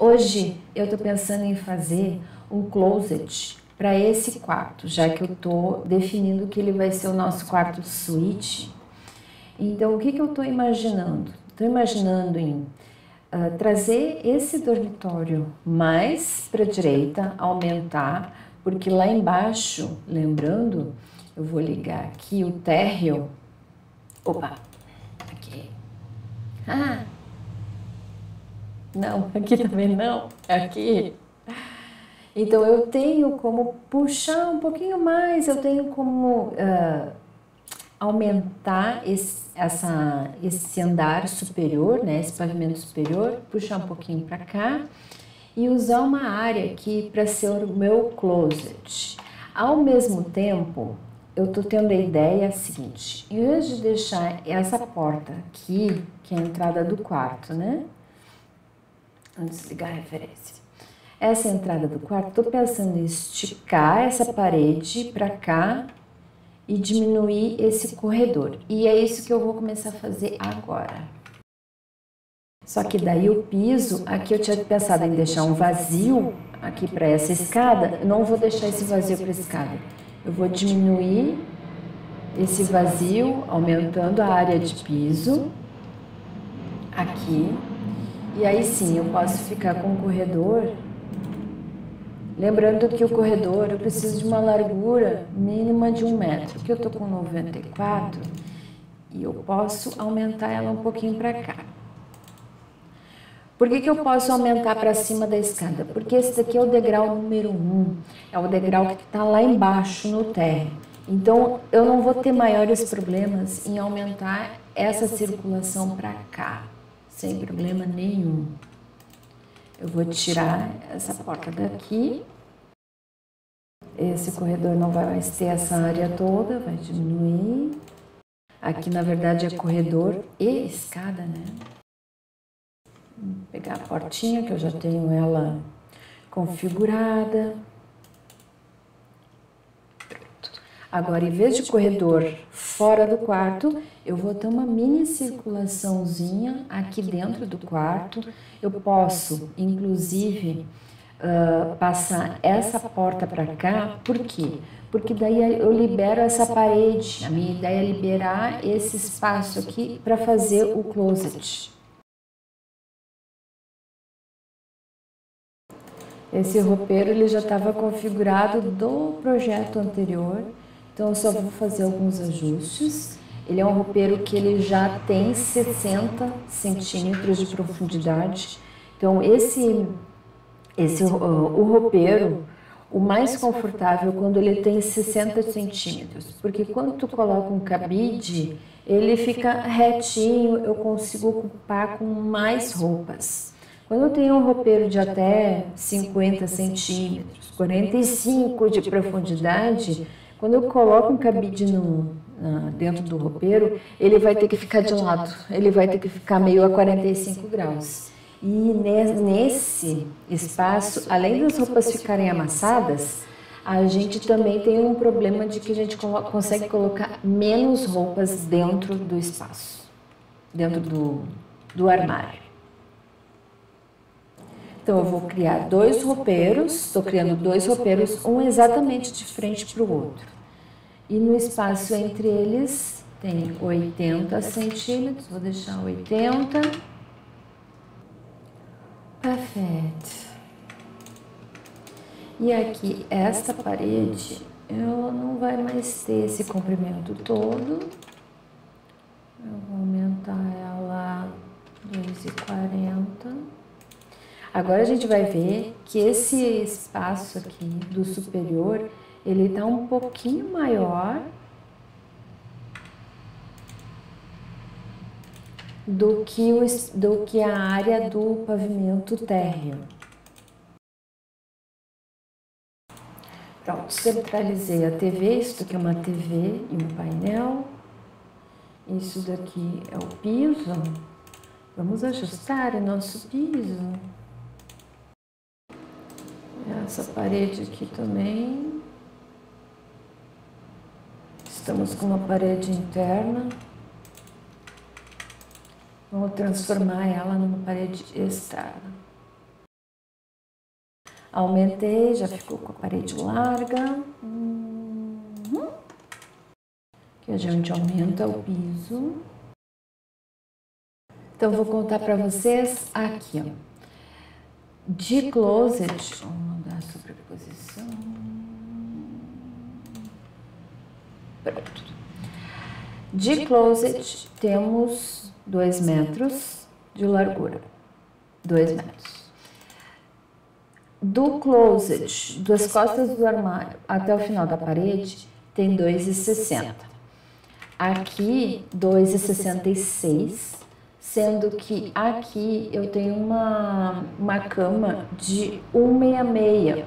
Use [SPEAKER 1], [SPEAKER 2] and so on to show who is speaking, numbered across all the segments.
[SPEAKER 1] Hoje eu estou pensando em fazer um closet para esse quarto, já que eu estou definindo que ele vai ser o nosso quarto suíte. Então, o que, que eu estou imaginando? Estou imaginando em uh, trazer esse dormitório mais para a direita, aumentar, porque lá embaixo, lembrando, eu vou ligar aqui o térreo. Opa, aqui. Ah, não, aqui também não, aqui. Então eu tenho como puxar um pouquinho mais, eu tenho como uh, aumentar esse, essa, esse andar superior, né, esse pavimento superior, puxar um pouquinho para cá e usar uma área aqui para ser o meu closet. Ao mesmo tempo, eu estou tendo a ideia seguinte: em vez de deixar essa porta aqui, que é a entrada do quarto, né? Vamos desligar a referência. Essa entrada do quarto, estou pensando em esticar essa parede para cá e diminuir esse corredor. E é isso que eu vou começar a fazer agora. Só que daí o piso, aqui eu tinha pensado em deixar um vazio aqui para essa escada, não vou deixar esse vazio para a escada. Eu vou diminuir esse vazio, aumentando a área de piso aqui. E aí sim, eu posso ficar com o corredor Lembrando que o corredor eu preciso de uma largura mínima de um metro, que eu estou com 94 e eu posso aumentar ela um pouquinho para cá. Por que, que eu posso aumentar para cima da escada? Porque esse daqui é o degrau número 1, um, é o degrau que está lá embaixo no térreo. Então eu não vou ter maiores problemas em aumentar essa circulação para cá, sem problema nenhum. Eu vou tirar essa porta daqui. Esse corredor não vai mais ter essa área toda, vai diminuir. Aqui, na verdade, é corredor e escada, né? Vou pegar a portinha, que eu já tenho ela configurada. Agora, em vez de corredor fora do quarto, eu vou ter uma mini circulaçãozinha aqui dentro do quarto. Eu posso, inclusive, uh, passar essa porta para cá. Por quê? Porque daí eu libero essa parede. A minha ideia é liberar esse espaço aqui para fazer o closet. Esse roupeiro ele já estava configurado do projeto anterior. Então eu só vou fazer alguns ajustes. Ele é um roupeiro que ele já tem 60 centímetros de profundidade. Então esse, esse uh, o roupeiro, o mais confortável quando ele tem 60 centímetros, porque quando tu coloca um cabide, ele fica retinho, eu consigo ocupar com mais roupas. Quando eu tenho um roupeiro de até 50 centímetros, 45 de profundidade, quando eu coloco um cabide no, dentro do roupeiro, ele vai ter que ficar de lado, ele vai ter que ficar meio a 45 graus. E nesse espaço, além das roupas ficarem amassadas, a gente também tem um problema de que a gente consegue colocar menos roupas dentro do espaço, dentro do, do armário. Então, eu vou criar dois roupeiros, estou criando dois roupeiros, um exatamente de frente para o outro. E no espaço entre eles tem 80 centímetros, vou deixar 80. Perfeito. E aqui, esta parede, ela não vai mais ter esse comprimento todo. Eu vou aumentar ela 2,40. Agora a gente vai ver que esse espaço aqui do superior, ele está um pouquinho maior do que, o, do que a área do pavimento térreo. Pronto, centralizei a TV, isso daqui é uma TV e um painel. Isso daqui é o piso. Vamos ajustar o nosso piso. Essa parede aqui também. Estamos com uma parede interna. Vamos transformar ela numa parede externa. Aumentei, já ficou com a parede larga. Uhum. Aqui a gente aumenta o piso. Então, vou contar para vocês aqui, ó. De closet, a sobreposição. De closet, temos dois metros de largura. Dois metros. Do closet, das costas do armário até o final da parede, tem 2,60. Aqui, 2,66, sendo que aqui eu tenho uma, uma cama de 1,66,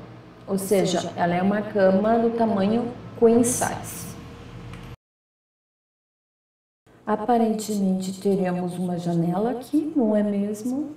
[SPEAKER 1] ou seja, ela é uma cama do tamanho queen size. Aparentemente teremos uma janela aqui, não é mesmo?